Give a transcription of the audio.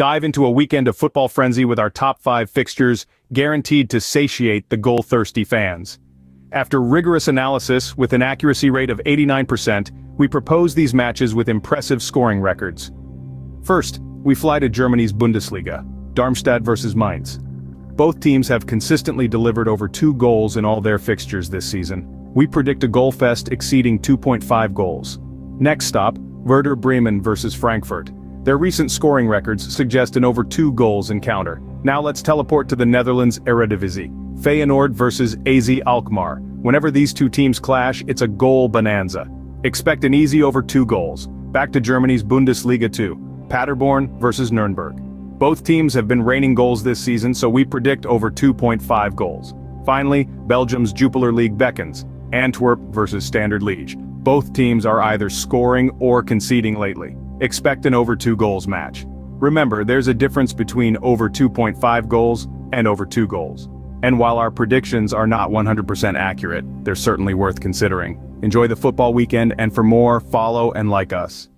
Dive into a weekend of football frenzy with our top five fixtures, guaranteed to satiate the goal-thirsty fans. After rigorous analysis with an accuracy rate of 89%, we propose these matches with impressive scoring records. First, we fly to Germany's Bundesliga, Darmstadt versus Mainz. Both teams have consistently delivered over two goals in all their fixtures this season. We predict a goal fest exceeding 2.5 goals. Next stop, Werder Bremen versus Frankfurt. Their recent scoring records suggest an over two goals encounter. Now let's teleport to the Netherlands Eredivisie. Feyenoord versus AZ Alkmaar. Whenever these two teams clash, it's a goal bonanza. Expect an easy over two goals. Back to Germany's Bundesliga 2. Paderborn versus Nuremberg. Both teams have been raining goals this season so we predict over 2.5 goals. Finally, Belgium's Jupiler League beckons. Antwerp versus Standard Liège. Both teams are either scoring or conceding lately. Expect an over 2 goals match. Remember, there's a difference between over 2.5 goals and over 2 goals. And while our predictions are not 100% accurate, they're certainly worth considering. Enjoy the football weekend and for more, follow and like us.